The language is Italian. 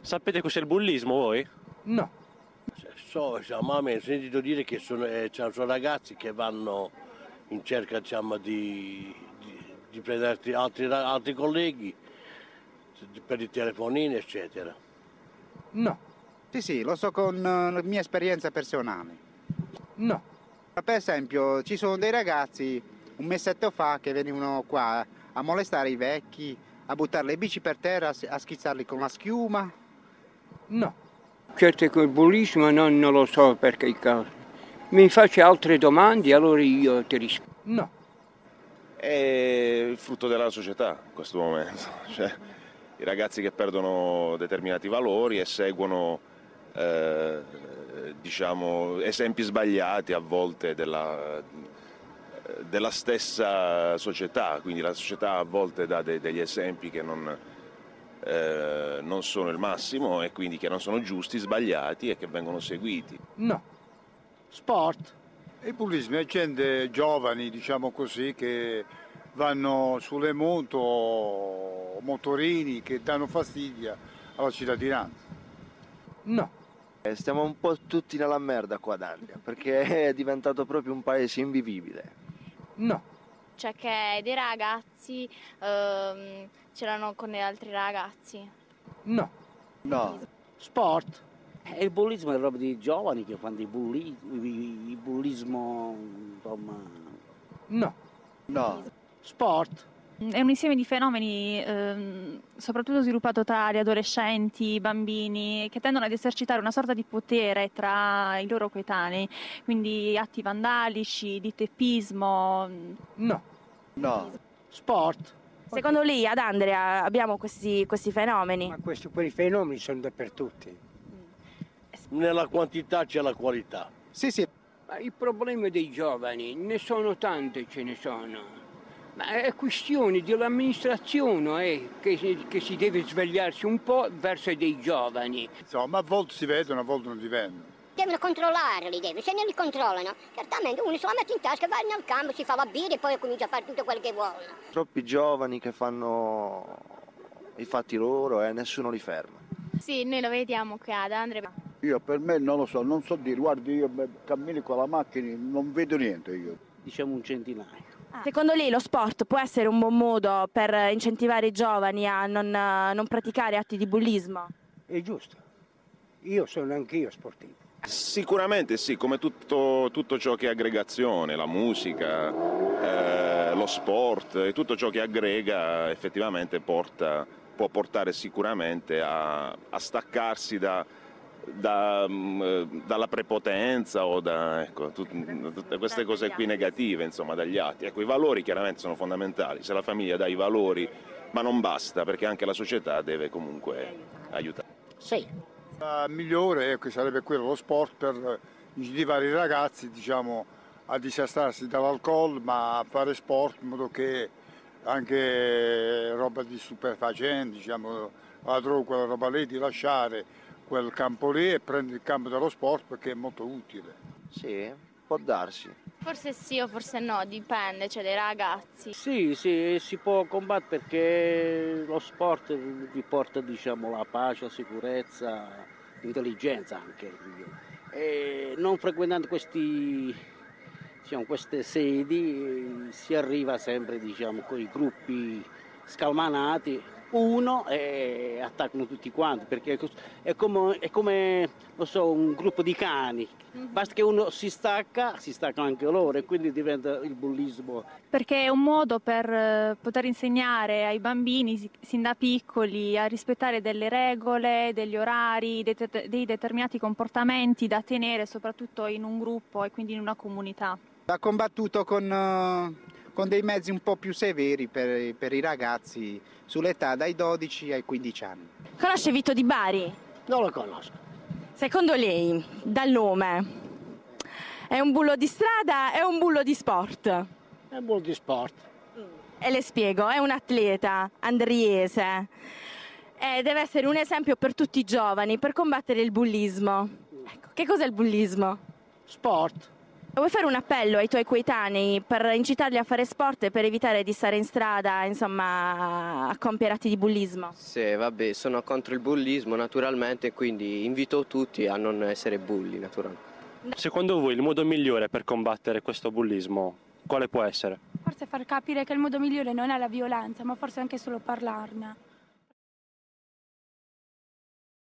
Sapete cos'è il bullismo voi? No. So, diciamo, ho sentito dire che sono, eh, ci sono ragazzi che vanno in cerca diciamo, di, di, di prendere altri, altri colleghi per i telefonini, eccetera. No. Sì, sì, lo so con uh, la mia esperienza personale. No. Per esempio, ci sono dei ragazzi un mesetto fa che venivano qua a molestare i vecchi, a buttare le bici per terra, a schizzarli con la schiuma. No. Certo che il bullismo non, non lo so perché mi faccio altre domande allora io ti rispondo. No. È il frutto della società in questo momento. Cioè, I ragazzi che perdono determinati valori e seguono eh, diciamo, esempi sbagliati a volte della, della, stessa società, quindi la società a volte dà de, degli esempi che non, eh, non sono il massimo e quindi che non sono giusti, sbagliati e che vengono seguiti. No. Sport. Il bullismo è gente giovani, diciamo così, che vanno sulle moto, motorini che danno fastidio alla cittadinanza. No. Eh, stiamo un po' tutti nella merda qua ad Andria, perché è diventato proprio un paese invivibile. No. Cioè che dei ragazzi ehm, c'erano con gli altri ragazzi. No. No. Sport. Eh, il bullismo è roba di giovani che fanno il, bulli, il bullismo, insomma... No. No. Sport. È un insieme di fenomeni ehm, soprattutto sviluppato tra gli adolescenti, i bambini, che tendono ad esercitare una sorta di potere tra i loro coetanei, quindi atti vandalici, di teppismo. No. No. Sport. Secondo lei ad Andrea abbiamo questi, questi fenomeni? Ma questi quei fenomeni sono dappertutto. Nella quantità c'è la qualità. Sì, sì. Ma il problema dei giovani, ne sono tante, ce ne sono. Ma è questione dell'amministrazione eh, che, che, si deve svegliarsi un po' verso dei giovani. Insomma, a volte si vedono, a volte non si vedono. Devono controllarli, devono. se non li controllano, certamente uno se la mette in tasca, va nel campo, si fa la birra e poi comincia a fare tutto quello che vuole. Troppi giovani che fanno i fatti loro e nessuno li ferma. Sì, noi lo vediamo qui ad Andrea. Io per me non lo so, non so dire, guardi io cammino con la macchina, non vedo niente io. Diciamo un centinaio. Ah. Secondo lei lo sport può essere un buon modo per incentivare i giovani a non, non praticare atti di bullismo? È giusto. Io sono anch'io sportivo. Sicuramente sì, come tutto, tutto ciò che è aggregazione, la musica, eh, lo sport e tutto ciò che aggrega effettivamente porta, può portare sicuramente a, a staccarsi da, da, mm, dalla prepotenza o da ecco, tut, tutte queste cose qui negative, insomma, dagli atti. Ecco, i valori chiaramente sono fondamentali, se la famiglia dà i valori, ma non basta, perché anche la società deve comunque aiutare. Sì. La migliore ecco, sarebbe quello lo sport per incentivare i ragazzi diciamo, a disastrarsi dall'alcol, ma a fare sport in modo che anche roba di stupefacenti, diciamo, la droga, quella roba lì, di lasciare quel campo lì e prendere il campo dello sport perché è molto utile. Sì, può darsi. Forse sì o forse no, dipende, cioè dai ragazzi. Sì, sì, si può combattere perché lo sport vi porta diciamo, la pace, la sicurezza, l'intelligenza anche. E non frequentando questi, diciamo, queste sedi si arriva sempre diciamo, con i gruppi scalmanati uno e attaccano tutti quanti perché è come, è come so, un gruppo di cani. Mhm. basta che uno si stacca si staccano anche loro e quindi diventa il bullismo. Perché è un modo per eh, poter insegnare ai bambini sin da piccoli a rispettare delle regole degli orari dei, dei determinati comportamenti da tenere soprattutto in un gruppo e quindi in una comunità. Ha combattuto con uh con dei mezzi un po' più severi per, per i ragazzi sull'età dai 12 ai 15 anni. Conosce Vito Di Bari? Non lo conosco. Secondo lei, dal nome, è un bullo di strada o un bullo di sport? È un bullo di sport. E le spiego, è un atleta andriese. E deve essere un esempio per tutti i giovani per combattere il bullismo. Ecco, che cos'è il bullismo? Sport. Vuoi fare un appello ai tuoi coetanei per incitarli a fare sport e per evitare di stare in strada, insomma, a compiere atti di bullismo? Sì, vabbè, sono contro il bullismo naturalmente, quindi invito tutti a non essere bulli naturalmente. Secondo voi il modo migliore per combattere questo bullismo quale può essere? Forse far capire che il modo migliore non è la violenza, ma forse anche solo parlarne.